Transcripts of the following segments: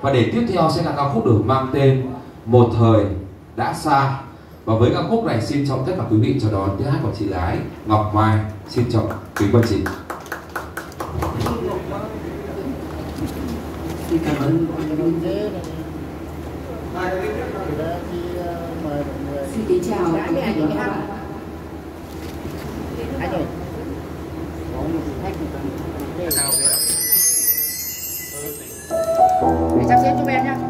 và để tiếp theo sẽ là ca khúc được mang tên một thời đã xa. Và với ca khúc này xin chọn tất cả quý vị chào đón tiếng hát của chị gái Ngọc Mai. Xin chọn quý quan chị. Xin cảm ơn Xin kính chào quý vị. và các bạn. Anh ơi, có một thử để sắp xếp giúp em nhá.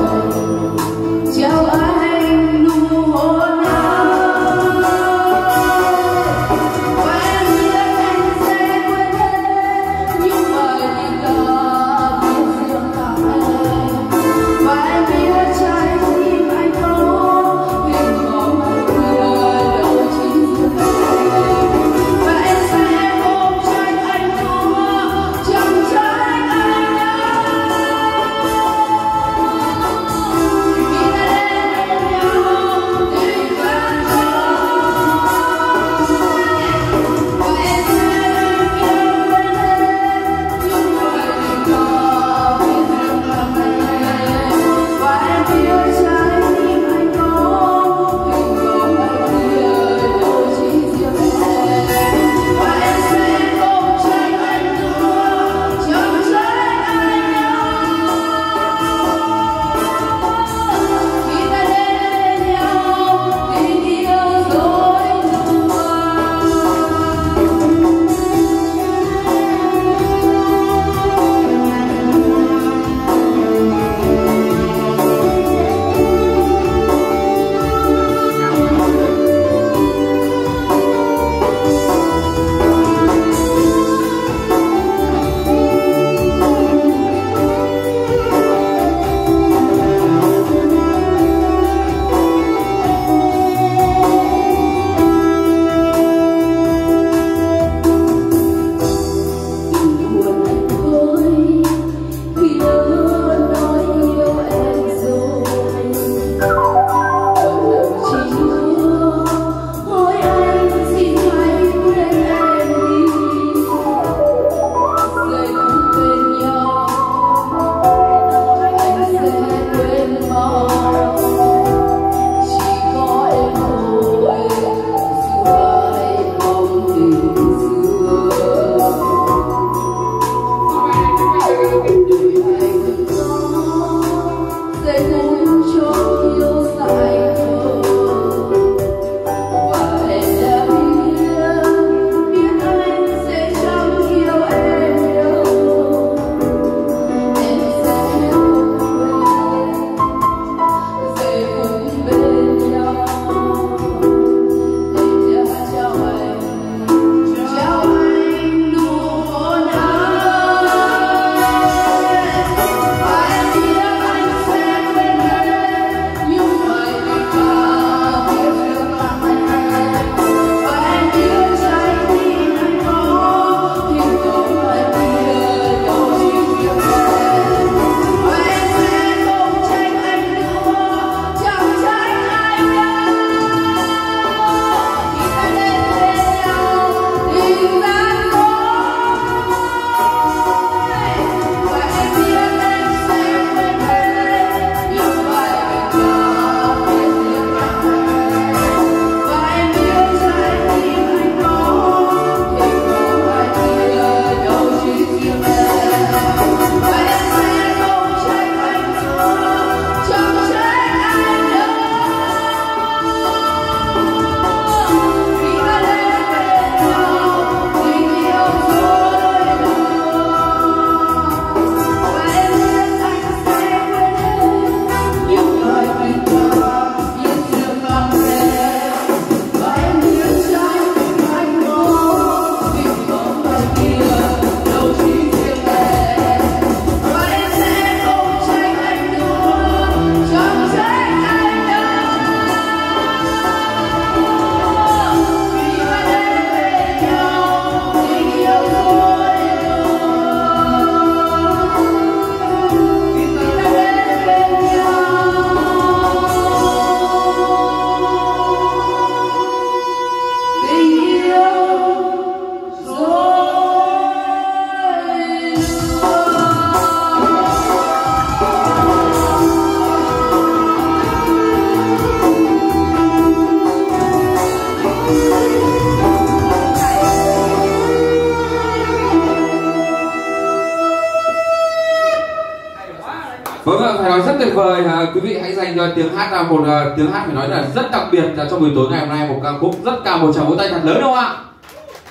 nói rất tuyệt vời. À, quý vị hãy dành cho tiếng hát là một à, tiếng hát phải nói là rất đặc biệt à, trong buổi tối ngày hôm nay một ca khúc rất cao một tràng vỗ tay thật lớn đúng không ạ?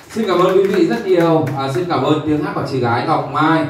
Xin cảm ơn quý vị rất nhiều. À, xin cảm ơn tiếng hát của chị gái Ngọc Mai.